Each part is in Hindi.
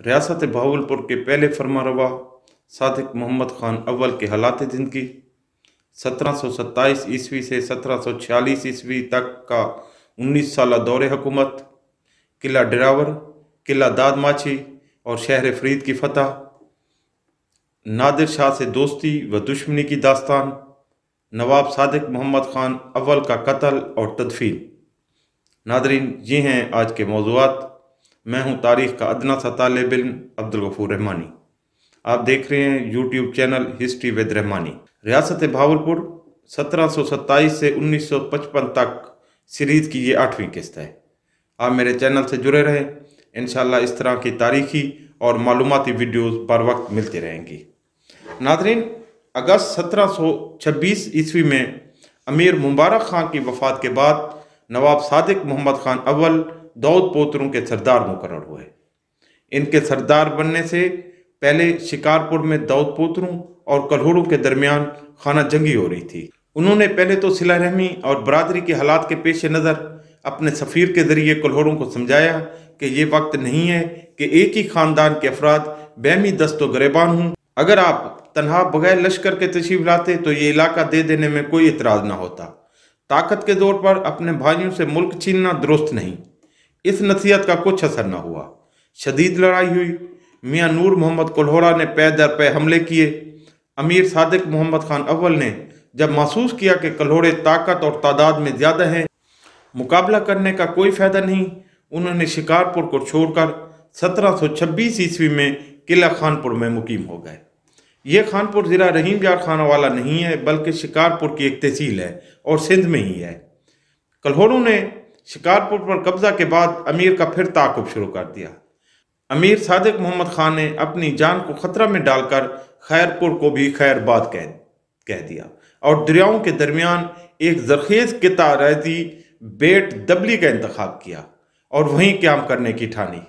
रियासत बहावलपुर के पहले फरमारवा सादिक मोहम्मद खान अव्वल के हालात ज़िंदगी। सत्रह सौ सत्ताईस ईस्वी से सत्रह सौ छियालीस ईस्वी तक का उन्नीस साल दौर हुकूमत, किला डरावर, किला दाद माछी और शहर फरीद की फतह। नादिर शाह से दोस्ती व दुश्मनी की दास्तान, नवाब सादिक मोहम्मद खान अव्वल का कत्ल और तदफीन। नादरीन, ये हैं आज के मौजूद मैं हूँ तारीख का अदना सा तालब इल्म अब्दुल गफूर रहमानी। आप देख रहे हैं YouTube channel history with Rahmani. रियासत भावलपुर 1727 से 1955 तक सीरीज़ की ये आठवीं किस्त है। आप मेरे चैनल से जुड़े रहें। इन इस तरह की तारीखी और मालूमती वीडियोस बर वक्त मिलती रहेंगी। नादरीन, अगस्त 1726 ईस्वी में अमीर मुबारक खां की वफ़ात के बाद नवाब सादिक मोहम्मद खान अव्वल दाऊद पोतरों के सरदार मुकर हुए। इनके सरदार बनने से पहले शिकारपुर में दाऊद पोतरों और कल्होड़ों के दरमियान खाना जंगी हो रही थी। उन्होंने पहले तो सिला रहमी और बरदरी के हालात के पेश नज़र अपने सफ़ीर के ज़रिए कल्होड़ों को समझाया कि ये वक्त नहीं है कि एक ही ख़ानदान के अफराद बहमी दस्त गरेबान हूँ। अगर आप तनहा बगैर लश्कर के तशीफ लाते तो ये इलाका दे देने में कोई इतराज़ ना होता। ताकत के दौर पर अपने भाइयों से मुल्क छीनना दुरुस्त नहीं। इस नसीहत का कुछ असर न हुआ। शदीद लड़ाई हुई। मियाँ नूर मोहम्मद कोल्होरा ने पै दर पै हमले किए। अमीर सादिक मोहम्मद खान अव्वल ने जब महसूस किया कि कल्होड़े ताकत और तादाद में ज़्यादा हैं, मुकाबला करने का कोई फ़ायदा नहीं, उन्होंने शिकारपुर को छोड़कर 1726 ईस्वी में किला खानपुर में मुकीम हो गए। ये खानपुर ज़िला रहीम जार खाना वाला नहीं है, बल्कि शिकारपुर की एक तहसील है और सिंध में ही है। कल्होरों ने शिकारपुर पर कब्जा के बाद अमीर का फिर ताकुब शुरू कर दिया। अमीर सादिक मोहम्मद खान ने अपनी जान को खतरा में डालकर खैरपुर को भी खैरबाद कह कह दिया और दरियाओं के दरमियान एक जरखेज किता रैजी बेट दबली का इंतखब किया और वहीं क्याम करने की ठानी।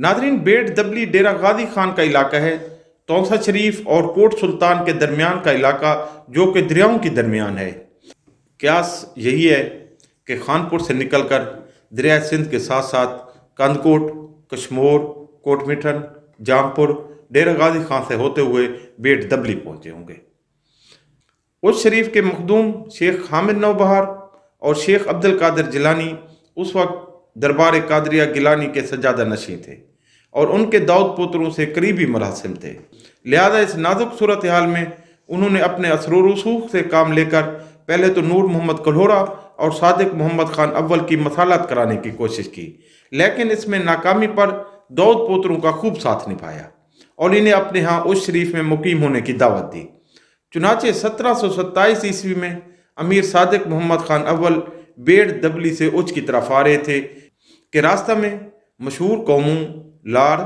नादरीन, बेट दबली डेरा गाजी खान का इलाका है। तोसा शरीफ और कोट सुल्तान के दरमियान का इलाका जो कि दरियाओं के दरमियान है। क्यास यही है कि खानपुर से निकलकर दरिया सिंध के साथ साथ कंदकोट, कश्मोर, कोटमिठन, जामपुर, डेरा गाजी खां से होते हुए बेट दबली पहुँचे होंगे। उस शरीफ के मखदूम शेख हामिद नौबहार और शेख अब्दुल कादिर जिलानी उस वक्त दरबार कादरिया गिलानी के सजादा नशी थे और उनके दाऊद पुत्रों से करीबी मरासम थे। लिहाजा इस नाजुक सूरत हाल में उन्होंने अपने असर रसूख से काम लेकर पहले तो नूर मोहम्मद कल्होरा और सादिक मोहम्मद खान अव्वल की मसालत कराने की कोशिश की, लेकिन इसमें नाकामी पर दौद पोतरों का खूब साथ निभाया और इन्हें अपने यहाँ उस शरीफ में मुकीम होने की दावत दी। चुनाचे सत्रह सौ सत्ताईस ईस्वी में अमीर सादिक मोहम्मद खान अव्वल बेड़ दबली से उच्च की तरफ़ आ रहे थे कि रास्ता में मशहूर कौमों लाड़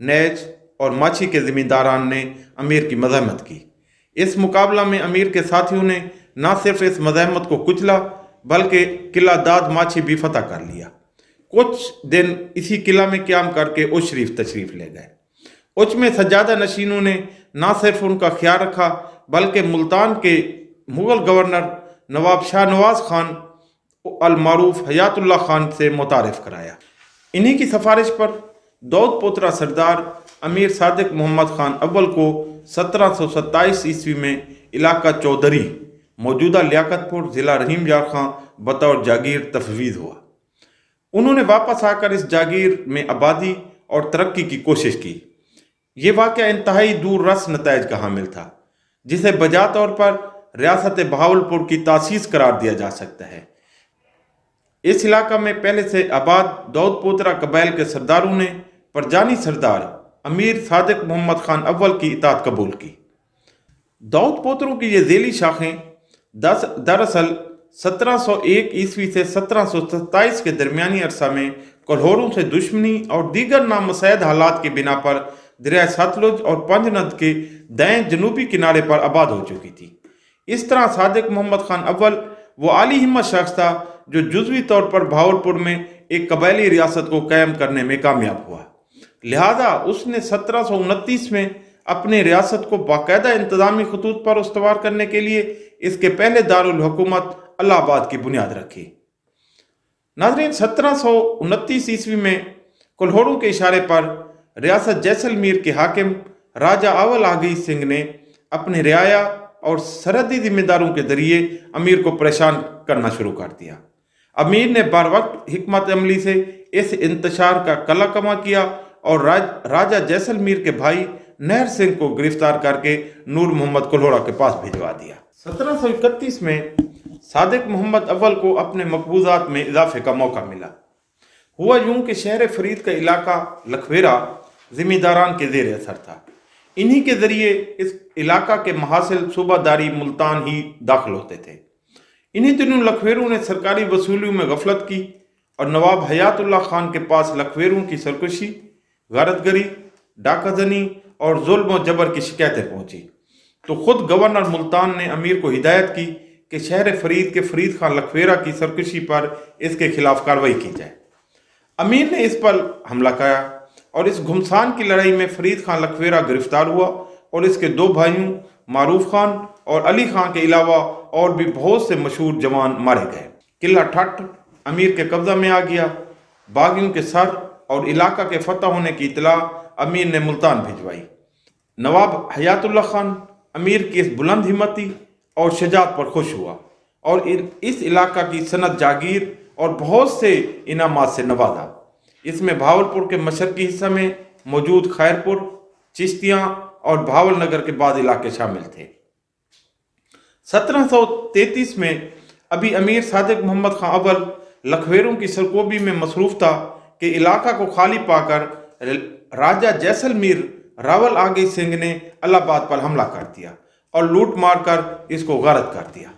नैज और माछी के ज़मींदारान ने अमीर की मजम्मत की। इस मुकाबला में अमीर के साथियों ने न सिर्फ़ इस मजम्मत को कुचला बल्कि किला दाद माछी भी फतह कर लिया। कुछ दिन इसी किला में क्याम करके उस शरीफ तशरीफ़ ले गए। उच में सज्जादा नशीनों ने ना सिर्फ़ उनका ख्याल रखा, बल्कि मुल्तान के मुग़ल गवर्नर नवाब शाह नवाज़ खान, अलमारूफ हयातुल्ला खान से मुतारफ़ कराया। इन्हीं की सिफारिश पर दौद पोतरा सरदार अमीर सादिक मोहम्मद खान अव्वल को सत्रह सौ सत्ताईस ईस्वी में इलाका चौधरी मौजूदा लियाकतपुर, ज़िला रहीम जार खां बतौर जागीर तफवीज़ हुआ। उन्होंने वापस आकर इस जागीर में आबादी और तरक्की की कोशिश की। ये वाक़ इंतहाई दूर रस नतज का हामिल था, जिसे बजा तौर पर रियासत बहावलपुर की तासीस करार दिया जा सकता है। इस इलाका में पहले से आबाद दौद पोतरा कबैल के सरदारों ने परजानी सरदार अमीर सादिक मोहम्मद खान अव्वल की इतात कबूल की। दाऊद पोतरों की ये जेली शाखें दस, दरअसल 1701 ईस्वी से 1727 के दरमियानी अरसा में कल्होरों से दुश्मनी और दीगर नामसैद हालात की बिना पर दरिया सतलुज और पंजनद के दाएँ जनूबी किनारे पर आबाद हो चुकी थी। इस तरह सादिक मोहम्मद खान अव्वल वो आली हिम्मत शख्स था जो जुजवी तौर पर भावलपुर में एक कबैली रियासत को कायम करने में कामयाब हुआ। लिहाजा उसने सत्रह सौ उनतीस में अपने रियासत को बाकायदा इंतजामी खतूत पर उसवार करने के लिए इसके पहले दारुल हुकूमत अलाहाबाद की बुनियाद रखी। नाजरीन सत्रह सौ उनतीस ईस्वी में कुल्होड़ों के इशारे पर रियासत जैसलमेर के हाकिम राजा अवल आगी सिंह ने अपने रियाया और सरहदी जिम्मेदारों के ज़रिए अमीर को परेशान करना शुरू कर दिया। अमीर ने बर वक्त हमत अमली से इस इंतशार का कला कमा किया और राज, राजा जैसलमेर के भाई नहर सिंह को गिरफ़्तार करके नूर मोहम्मद कोल्होड़ा के पास भिजवा दिया। 1731 में सादिक मोहम्मद अव्वल को अपने मकबूजात में इजाफे का मौका मिला। हुआ यूँ कि शहर फरीद का इलाका लखवेरा जिम्मेदारान के जेर असर था। इन्हीं के ज़रिए इस इलाका के महासिल सूबादारी मुल्तान ही दाखिल होते थे। इन्हीं दिनों लखवेरों ने सरकारी वसूलियों में गफलत की और नवाब हयातुल्ला खान के पास लखवेरों की सरकशी, गारतगरी, डाकाजनी और जुल्म जबर की शिकायतें पहुँची। तो खुद गवर्नर मुल्तान ने अमीर को हिदायत की कि शहर फरीद के फरीद खान लखवेरा की सरकशी पर इसके खिलाफ कार्रवाई की जाए। अमीर ने इस पर हमला किया और इस घुमसान की लड़ाई में फरीद खान लखवेरा गिरफ़्तार हुआ और इसके दो भाइयों, मारूफ खान और अली खान के अलावा और भी बहुत से मशहूर जवान मारे गए। किला ठट अमीर के कब्जा में आ गया। बागियों के सर और इलाका के फतह होने की इतला अमीर ने मुल्तान भिजवाई। नवाब हयातुल्ला खान अमीर की इस बुलंद हिम्मती और शजात पर खुश हुआ और इस इलाका की सनत जागीर और बहुत से इनामात से नवाजा इसमें भावलपुर के मशरकी हिस्सा में मौजूद खैरपुर, चिश्तियाँ और भावल नगर के बाद इलाके शामिल थे। 1733 में अभी अमीर सादिक मोहम्मद खां अव्वल लखवेरों की सरकोबी में मसरूफ था कि इलाका को खाली पाकर राजा जैसलमेर रावल आगे सिंह ने अलाहाबाद पर हमला कर दिया और लूट मार कर इसको गारत कर दिया।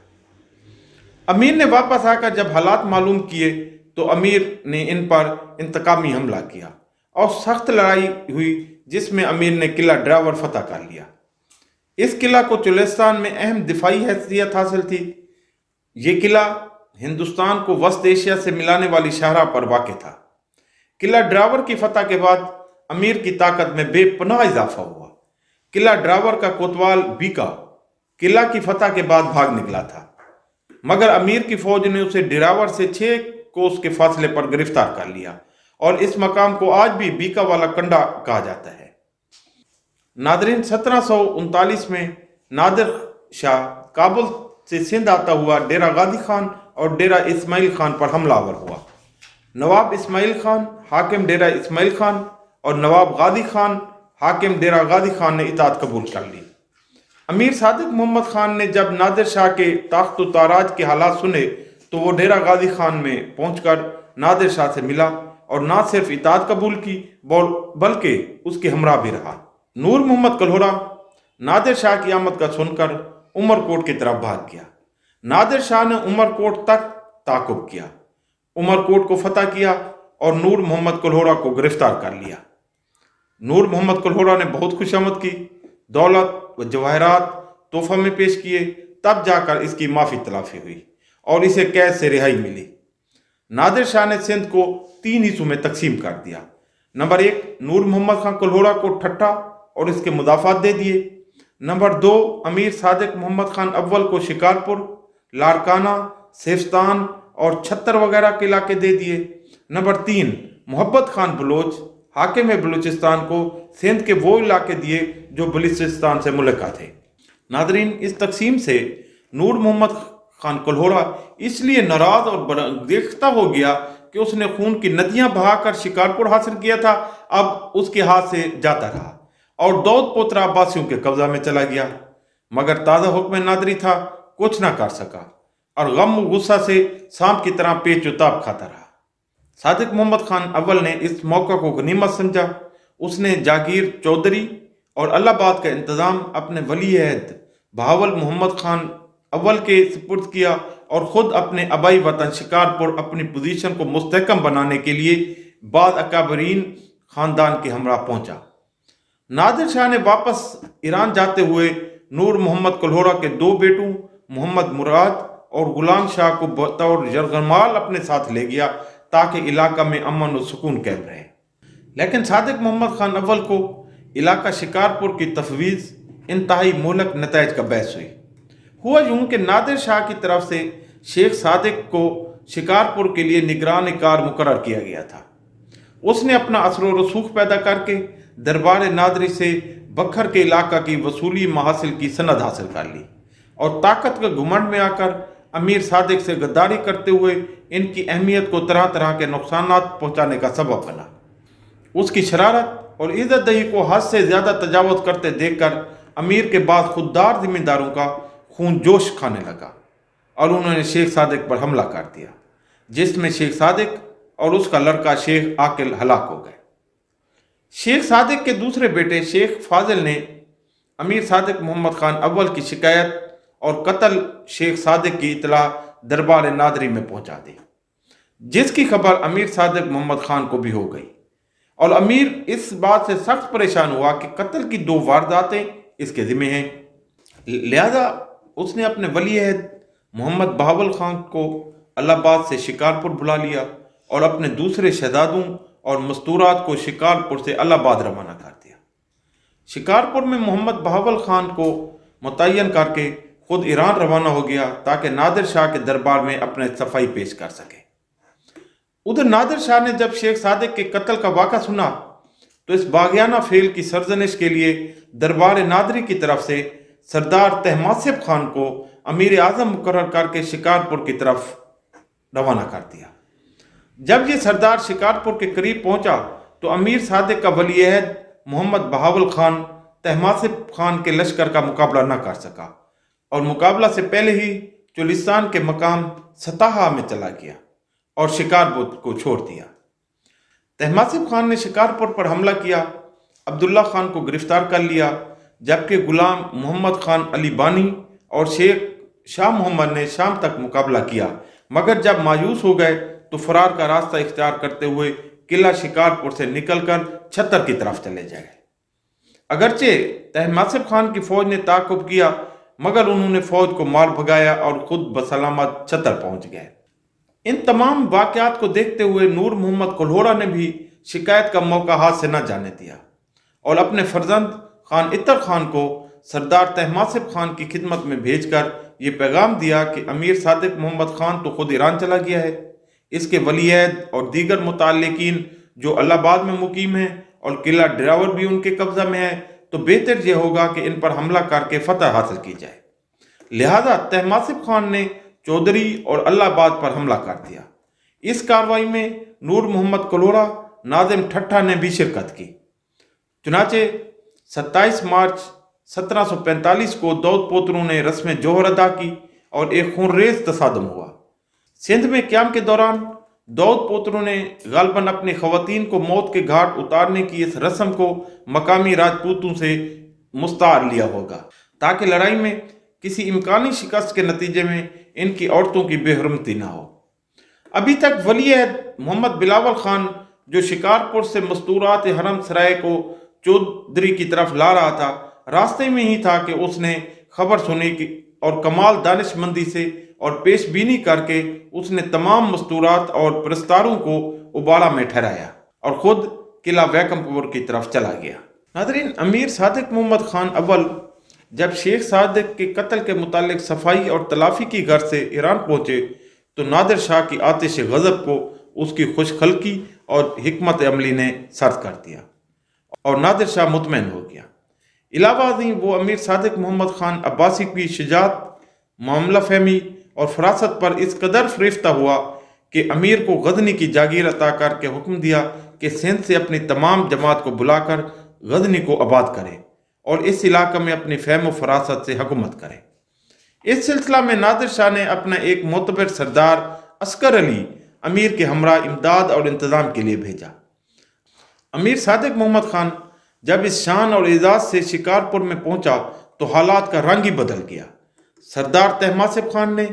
अमीर ने वापस आकर जब हालात मालूम किए तो अमीर ने इन पर इंतकामी हमला किया और सख्त लड़ाई हुई, जिसमें अमीर ने किला ड्रावर फतह कर लिया। इस किला को चुलिस्तान में अहम दिफाई हैसियत हासिल थी। ये किला हिंदुस्तान को वस्त एशिया से मिलाने वाली शाहरा पर वाक़ था। किला ड्रावर की फतह के बाद अमीर की ताकत में बेपनाह इजाफा हुआ। किला ड्रावर का कोतवाल बीका। किला की फतह के बाद भाग निकला था। मगर अमीर की फौज ने उसे डिरावर से छह कोस के फासले पर गिरफ़्तार कर लिया और इस मकाम को आज भी बीका वाला कंडा कहा जाता है। नादरीन, सत्रह में नादिर शाह काबुल से सिंध आता हुआ डेरा गादी खान और डेरा इस्माइल खान पर हमलावर हुआ। नवाब इस्माइल खान, हाकिम डेरा इस्माइल खान और नवाब गादी खान, हाकिम डेरा गादी खान ने इतात कबूल कर ली। अमीर सादिक मोहम्मद खान ने जब नादिर शाह के ताख्त ताराज के हालात सुने तो वो डेरा गाजी खान में पहुंचकर नादिर शाह से मिला और ना सिर्फ़ इतात कबूल की बल्कि उसके हमरा भी रहा। नूर मोहम्मद कल्होरा नादिर शाह की आमद का सुनकर उमरकोट की तरफ़ भाग गया। नादिर शाह ने उमरकोट तक ताकुब किया। उमरकोट को फतह किया और नूर मोहम्मद कल्होरा को गिरफ़्तार कर लिया। नूर मोहम्मद कल्होरा ने बहुत खुशामद की, दौलत व जवाहरात तोहफा में पेश किए, तब जाकर इसकी माफ़ी तलाफी हुई और इसे कैद से रिहाई मिली। नादिर शाह ने सिंध को तीन हिस्सों में तकसीम कर दिया। नंबर एक, नूर मोहम्मद खान कल्होरा को ठट्ठा और इसके मुदाफात दे दिए। नंबर दो, अमीर सादिक मोहम्मद खान अव्वल को शिकारपुर, लारकाना सेफ्तान और छत्तर वगैरह के इलाके दे दिए। नंबर तीन, मोहब्बत खान बलोच हाकिम बलूचिस्तान को सिंध के वो इलाके दिए जो बलूचिस्तान से मुलका थे नादरीन, इस तकसीम से नूर मोहम्मद खान कल्होरा इसलिए नाराज़ और देखता हो गया कि उसने खून की नदियाँ बहाकर शिकारपुर हासिल किया था। अब उसके हाथ से जाता रहा और दौद पोतरा अब्बासियों के कब्जा में चला गया। मगर ताज़ा हुक्म नादरी था, कुछ ना कर सका और गम गुस्सा से सांप की तरह पेच उताब खाता रहा। सादिक मोहम्मद खान अव्वल ने इस मौका को गनीमत समझा। उसने जागीर चौधरी और अल्लाहबाद का इंतज़ाम अपने वली अहद बहावल मोहम्मद खान अव्वल के सुपुर्द किया और ख़ुद अपने आबाई वतन शिकारपुर अपनी पोजीशन को मुस्तकम बनाने के लिए बाद अकाबरीन ख़ानदान के हमरा पहुँचा। नादिर शाह ने वापस ईरान जाते हुए नूर मोहम्मद कल्होरा के दो बेटों, मोहम्मद मुराद और गुलाम शाह को बतौर जरगमाल अपने साथ ले गया। ताकि इलाका में अमन और सुकून कैद रहे। लेकिन सादिक मोहम्मद खान अव्वल को इलाका शिकारपुर की तफवीज़, इंतहाई मोलक नतज का बहस हुई। हुआ यूँ कि नादिर शाह की तरफ़ से शेख सादिक को शिकारपुर के लिए निगरान कार मुकर किया गया था। उसने अपना असर रसूख पैदा करके दरबार नादरी से बखर के इलाका की वसूली महासिल की सनद हासिल कर ली और ताकत के घुमंड में आकर अमीर सादिक से गद्दारी करते हुए इनकी अहमियत को तरह तरह के नुकसान पहुँचाने का सबब बना। उसकी शरारत और इज़्ज़त दही को हद से ज़्यादा तजावज़ करते देखकर अमीर के बाद खुददार जिम्मेदारों का खून जोश खाने लगा और उन्होंने शेख सादिक पर हमला कर दिया, जिसमें शेख सादिक और उसका लड़का शेख आकिल हलाक हो गए। शेख सादिक के दूसरे बेटे शेख फाजिल ने अमीर सादिक मोहम्मद खान अव्वल की शिकायत और कत्ल शेख सादिक की इतला दरबार नादरी में पहुँचा दी। जिसकी खबर अमीर सादिक मोहम्मद खान को भी हो गई। और अमीर इस बात से सख्त परेशान हुआ कि कत्ल की दो वारदातें इसके ज़िम्मे हैं। लिहाजा उसने अपने वली मोहम्मद बहावल खान को अलाहाबाद से शिकारपुर बुला लिया और अपने दूसरे शहजादों और मस्तूरात को शिकारपुर से अलाहाबाद रवाना कर दिया। शिकारपुर में मोहम्मद बहावल खान को मुतन करके खुद ईरान रवाना हो गया ताकि नादिर शाह के दरबार में अपने सफ़ाई पेश कर सके। उधर नादिर शाह ने जब शेख सादिक के कत्ल का वाक़ा सुना तो इस बागियाना फेल की सरजनिश के लिए दरबार नादरी की तरफ़ से सरदार तहमासिब खान को अमीर आज़म मुकर करके शिकारपुर की तरफ़ रवाना कर दिया। जब ये सरदार शिकारपुर के करीब पहुँचा तो अमीर सादिक का वलीहद मोहम्मद बहावल खान तहमासिब खान के लश्कर का मुकाबला न कर सका। और मुकाबला से पहले ही चुलिस्तान के मकाम सताहा में चला गया और शिकारपुर को छोड़ दिया। तहमासिब खान ने शिकारपुर पर हमला किया। अब्दुल्ला खान को गिरफ़्तार कर लिया, जबकि गुलाम मोहम्मद खान अली बानी और शेख शाह मोहम्मद ने शाम तक मुकाबला किया। मगर जब मायूस हो गए तो फरार का रास्ता इख्तियार करते हुए किला शिकारपुर से निकलकर छत्तर की तरफ़ चले जाए अगरचे तहमासिब खान की फौज ने ताकुब किया मगर उन्होंने फौज को मार भगाया और खुद बसलामत छतर पहुँच गए। इन तमाम वाकयात को देखते हुए नूर मोहम्मद कोल्होरा ने भी शिकायत का मौका हाथ से न जाने दिया और अपने फर्जंद खान इतर खान को सरदार तहमासिब खान की खिदमत में भेजकर ये पैगाम दिया कि अमीर सादिक मोहम्मद खान तो खुद ईरान चला गया है। इसके वलीद और दीगर मुतलकिन जो अलाहाबाद में मुकीम हैं और किला ड्रावर भी उनके कब्जा में है तो बेहतर यह होगा कि इन पर हमला करके फतह हासिल की जाए। लिहाजा तहमासिब खान ने चौधरी और अल्लाहबाद पर हमला कर दिया। इस कार्रवाई में नूर मोहम्मद कलोरा, नाजिम ठट्ठा ने भी शिरकत की। चुनाचे 27 मार्च 1745 को दौद पोतरों ने रस्म जोहर अदा की और एक खूनरेज तसादम हुआ। सिंध में क्याम के दौरान दौद पोतरों ने गालबन अपनी खातन को मौत के घाट उतारने की इस रस्म को मकामी राजपूतों से मुस्तार लिया होगा, ताकि लड़ाई में किसी इम्कानी शिकस्त के नतीजे में इनकी औरतों की बेहरमती ना हो। अभी तक वली मोहम्मद बिलावल खान, जो शिकारपुर से मस्तूरात हरम सराय को चौधरी की तरफ़ ला रहा था, रास्ते में ही था कि उसने खबर सुनी कि और कमाल दानिशमंदी से और पेशबीनी करके उसने तमाम मस्तूरात और प्रस्तारों को उबाला में ठहराया और ख़ुद किला वैकमपुर की तरफ़ चला गया। नादरीन, अमीर सादिक मोहम्मद खान अव्वल जब शेख सादिक के कत्ल के मुतालिक सफ़ाई और तलाफी की घर से ईरान पहुँचे तो नादिर शाह की आतिश गज़ब को उसकी खुशखलकी और हमत अमली ने सर्द कर दिया और नादिर शाह मुतमिन हो गया। इलाहाबादी वो अमीर सादिक मोहम्मद खान अब्बासी की शिजात, मामला फहमी और फरासत पर इस कदर फरिश्ता हुआ कि अमीर को गजनी की जागीर अता करके हुक्म दिया कि सिंध से अपनी तमाम जमात को बुलाकर गजनी को आबाद करे और इस इलाके में अपनी फहम फरासत से हुकूमत करे। इस सिलसिला में नादिर शाह ने अपना एक मोतबर सरदार अस्कर अली अमीर के हमरा इमदाद और इंतज़ाम के लिए भेजा। अमीर सादिक मोहम्मद खान जब इस शान और एजाज से शिकारपुर में पहुँचा तो हालात का रंग ही बदल गया। सरदार तहमासिब खान ने,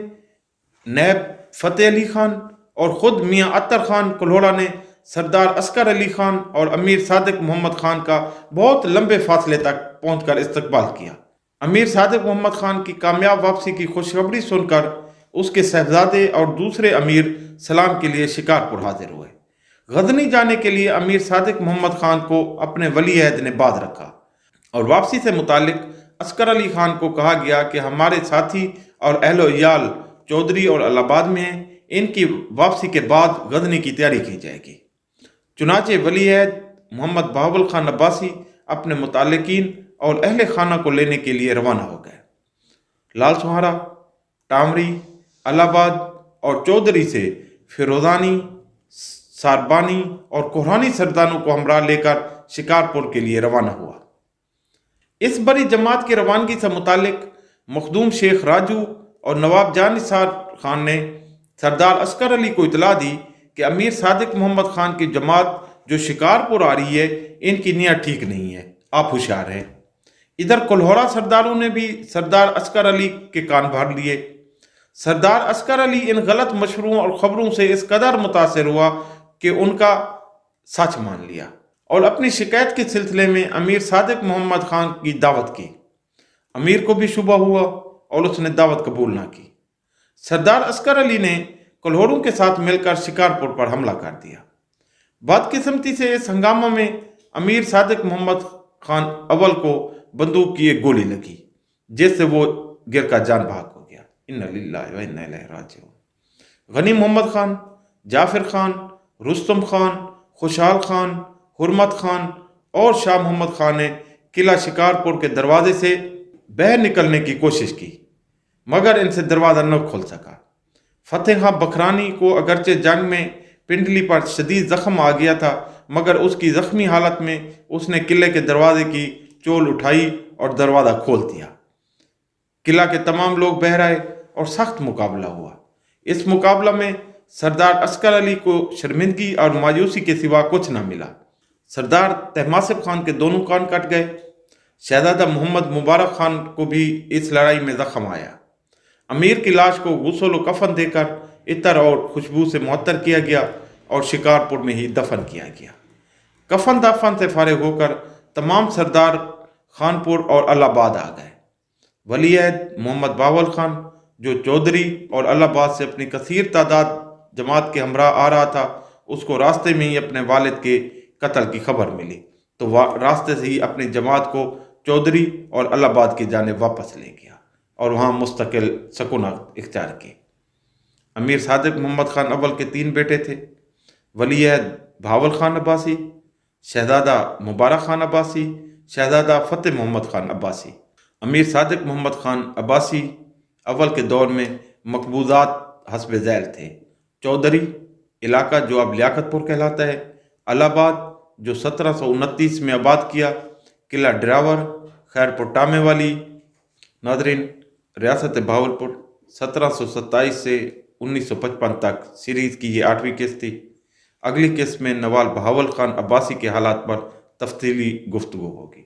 नैब फ़तेह अली खान और ख़ुद मियाँ अतर खान कल्होड़ा ने, सरदार असकर अली खान और अमीर सादिक मोहम्मद खान का बहुत लंबे फासले तक पहुंचकर इस्तकबाल किया। अमीर सादिक मोहम्मद खान की कामयाब वापसी की खुशखबरी सुनकर उसके शहजादे और दूसरे अमीर सलाम के लिए शिकारपुर हाजिर हुए। गजनी जाने के लिए अमीर सादिक मोहम्मद खान को अपने वली अहद ने बाद रखा। और वापसी से मुतालिक अस्कर अली खान को कहा गया कि हमारे साथी और अहलोयाल चौधरी और अलाहाबाद में हैं इनकी वापसी के बाद गजनी की तैयारी की जाएगी। चुनाचे वली मोहम्मद बहावल खान अब्बासी अपने मुतलकिन और अहल खाना को लेने के लिए रवाना हो गए। लाल सुहारा, टामरी अलाहाबाद और चौधरी से फिरोजानी, सारबानी और कोहरानी सरदानों को हमरा लेकर शिकारपुर के लिए रवाना हुआ। इस बड़ी जमात की रवानगी से मुतालिक मखदूम शेख राजू और नवाब जान निसार खान ने सरदार असकर अली को इतला दी कि अमीर सादिक मोहम्मद खान की जमात जो शिकारपुर आ रही है, इनकी नीयत ठीक नहीं है। आप होशियार हैं। इधर कोल्होरा सरदारों ने भी सरदार असकर अली के कान भर लिए। सरदार असकर अली इन गलत मशरों और ख़बरों से इस कदर मुतासर हुआ कि उनका सच मान लिया। और अपनी शिकायत के सिलसिले में अमीर सादिक मोहम्मद खान की दावत की। अमीर को भी शुबा हुआ और उसने दावत कबूल ना की। सरदार असकर अली ने कल्होरों के साथ मिलकर शिकारपुर पर हमला कर दिया। बदकिस्मती से इस हंगामा में अमीर सादिक मोहम्मद खान अव्वल को बंदूक की एक गोली लगी, जिससे वो गिर का जान भाग हो गया। इन गनी मोहम्मद खान, जाफिर खान, रुस्तम खान, खुशहाल खान हुरमत खान और शाह मोहम्मद खान ने किला शिकारपुर के दरवाजे से बह निकलने की कोशिश की, मगर इनसे दरवाज़ा न खोल सका। फतेह खां बखरानी को अगरचे जंग में पिंडली पर शदीद जख्म आ गया था, मगर उसकी जख्मी हालत में उसने किले के दरवाजे की चोल उठाई और दरवाज़ा खोल दिया। किला के तमाम लोग बहराए और सख्त मुकाबला हुआ। इस मुकाबला में सरदार असकर अली को शर्मिंदगी और मायूसी के सिवा कुछ न मिला। सरदार तहमासिब खान के दोनों कान कट गए। शहजादा मोहम्मद मुबारक खान को भी इस लड़ाई में जख्म आया। अमीर की लाश को गुसल कफन देकर इतर और खुशबू से मुअत्तर किया गया और शिकारपुर में ही दफन किया गया। कफन दफन से फारिग होकर तमाम सरदार खानपुर और अलाहाबाद आ गए। वलीद मोहम्मद बावल खान, जो चौधरी और अलाहाबाद से अपनी कसीर तादाद जमात के हमरा आ रहा था, उसको रास्ते में ही अपने वालिद के कत्ल की खबर मिली। तो रास्ते से ही अपनी जमात को चौधरी और अलाहाबाद की जाने वापस ले गया और वहाँ मुस्तकिल सकूना इख्तियार की अमीर सादिक मोहम्मद खान अव्वल के तीन बेटे थे। वलीद भावल खान अब्बासी, शहजादा मुबारक खान अब्बासी, शहजादा फ़तेह मोहम्मद खान अब्बासी। अमीर सादिक मोहम्मद खान अब्बासी अव्वल के दौर में मकबूजात हसब झैल थे। चौधरी इलाका जो अब लियाकतपुर कहलाता है। अलाहाबाद, जो सत्रह सौ उनतीस में आबाद किया, किला ड्रावर खैरपुर टामे वाली, नादरीन, रियासत भावलपुर सत्ताईस से उन्नीस सौ पचपन तक सीरीज़ की ये आठवीं किस्त थी। अगली किस्त में नवाल बहावल खान अब्बासी के हालात पर तफसीली गुफ्तु होगी।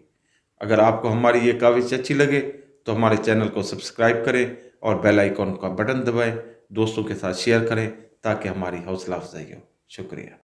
अगर आपको हमारी ये काविश अच्छी लगे तो हमारे चैनल को सब्सक्राइब करें और बेल आइकॉन का बटन दबाएँ, दोस्तों के साथ शेयर करें, ताकि हमारी हौसला अफजाई हो। शुक्रिया।